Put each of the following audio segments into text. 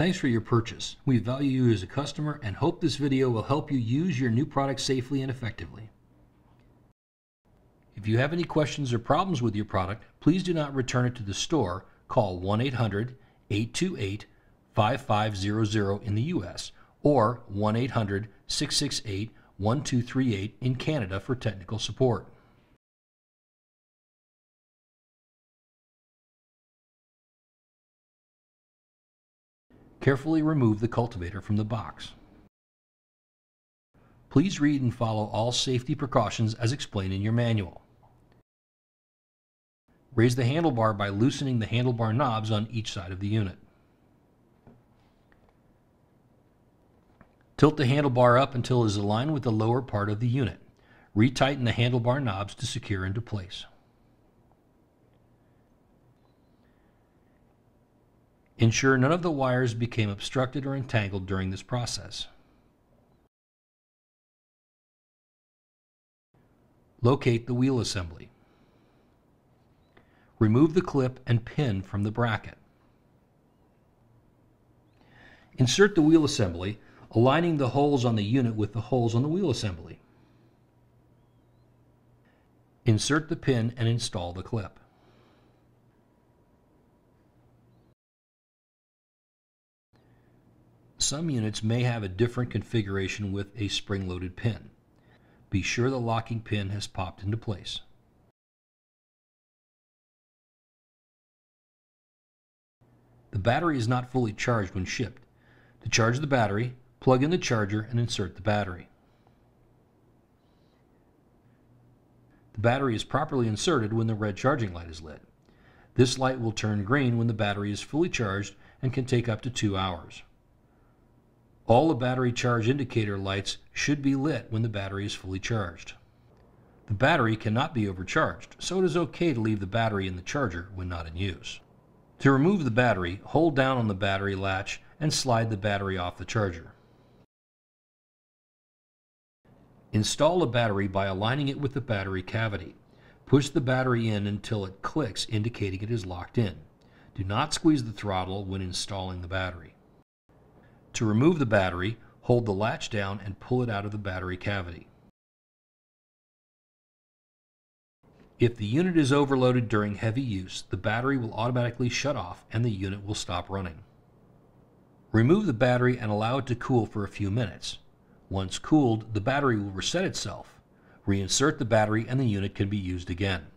Thanks for your purchase. We value you as a customer and hope this video will help you use your new product safely and effectively. If you have any questions or problems with your product, please do not return it to the store. Call 1-800-828-5500 in the U.S. or 1-800-668-1238 in Canada for technical support. Carefully remove the cultivator from the box. Please read and follow all safety precautions as explained in your manual. Raise the handlebar by loosening the handlebar knobs on each side of the unit. Tilt the handlebar up until it is aligned with the lower part of the unit. Retighten the handlebar knobs to secure into place. Ensure none of the wires became obstructed or entangled during this process. Locate the wheel assembly. Remove the clip and pin from the bracket. Insert the wheel assembly, aligning the holes on the unit with the holes on the wheel assembly. Insert the pin and install the clip. Some units may have a different configuration with a spring-loaded pin. Be sure the locking pin has popped into place. The battery is not fully charged when shipped. To charge the battery, plug in the charger and insert the battery. The battery is properly inserted when the red charging light is lit. This light will turn green when the battery is fully charged and can take up to two hours. All the battery charge indicator lights should be lit when the battery is fully charged. The battery cannot be overcharged, so it is okay to leave the battery in the charger when not in use. To remove the battery, hold down on the battery latch and slide the battery off the charger. Install the battery by aligning it with the battery cavity. Push the battery in until it clicks indicating it is locked in. Do not squeeze the throttle when installing the battery. To remove the battery, hold the latch down and pull it out of the battery cavity. If the unit is overloaded during heavy use, the battery will automatically shut off and the unit will stop running. Remove the battery and allow it to cool for a few minutes. Once cooled, the battery will reset itself. Reinsert the battery and the unit can be used again.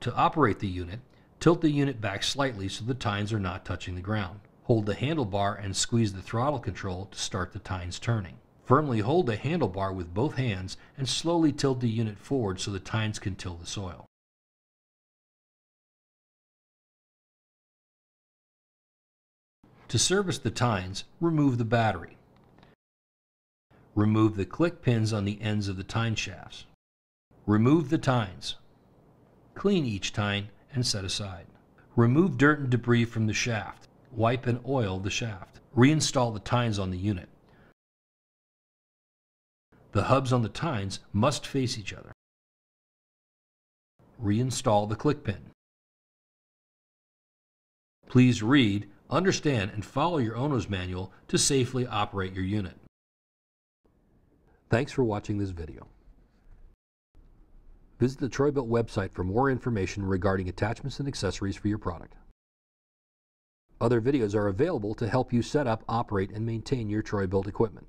To operate the unit, tilt the unit back slightly so the tines are not touching the ground. Hold the handlebar and squeeze the throttle control to start the tines turning. Firmly hold the handlebar with both hands and slowly tilt the unit forward so the tines can till the soil. To service the tines, remove the battery. Remove the click pins on the ends of the tine shafts. Remove the tines. Clean each tine and set aside. Remove dirt and debris from the shaft wipe and oil the shaft. Reinstall the tines on the unit. The hubs on the tines must face each other. Reinstall the click pin. Please read, understand, and follow your owner's manual to safely operate your unit. Thanks for watching this video. Visit the Troy-Bilt website for more information regarding attachments and accessories for your product. Other videos are available to help you set up, operate, and maintain your Troy-Bilt equipment.